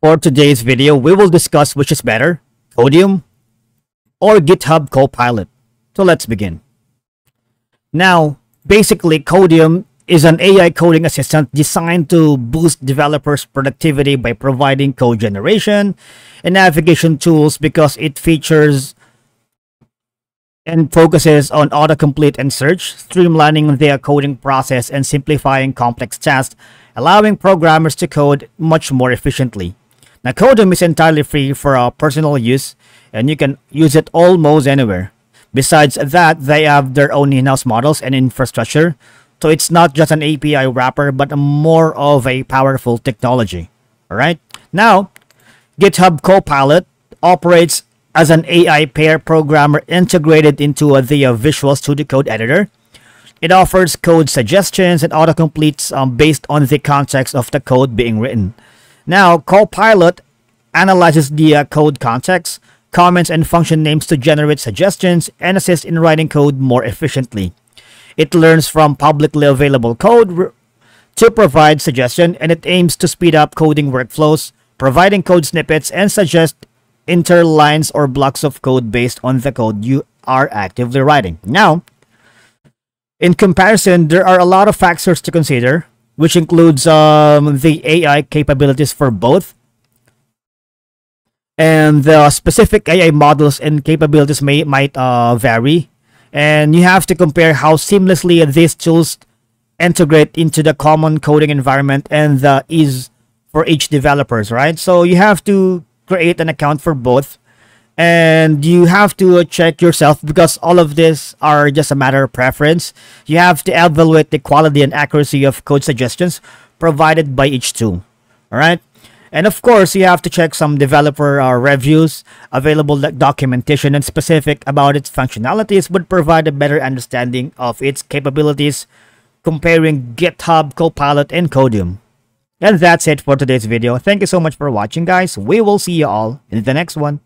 For today's video, we will discuss which is better, Codeium or GitHub Copilot. So let's begin. Now, basically Codeium is an AI coding assistant designed to boost developers' productivity by providing code generation and navigation tools because it features and focuses on autocomplete and search, streamlining their coding process and simplifying complex tasks, allowing programmers to code much more efficiently. Now, Codeium is entirely free for uh, personal use, and you can use it almost anywhere. Besides that, they have their own in-house models and infrastructure, so it's not just an API wrapper, but more of a powerful technology. Alright? Now, GitHub Copilot operates as an AI pair programmer integrated into the uh, Visual Studio Code editor. It offers code suggestions and autocompletes um, based on the context of the code being written. Now, Copilot analyzes the uh, code context, comments, and function names to generate suggestions and assist in writing code more efficiently. It learns from publicly available code to provide suggestion and it aims to speed up coding workflows, providing code snippets and suggest interlines or blocks of code based on the code you are actively writing. Now, in comparison, there are a lot of factors to consider, which includes um, the AI capabilities for both. And the specific AI models and capabilities may might uh, vary. And you have to compare how seamlessly these tools integrate into the common coding environment and the ease for each developers, right? So you have to create an account for both and you have to check yourself because all of this are just a matter of preference. You have to evaluate the quality and accuracy of code suggestions provided by each tool. All right. And of course, you have to check some developer uh, reviews, available documentation, and specific about its functionalities would provide a better understanding of its capabilities comparing GitHub, Copilot, and Codeium. And that's it for today's video. Thank you so much for watching, guys. We will see you all in the next one.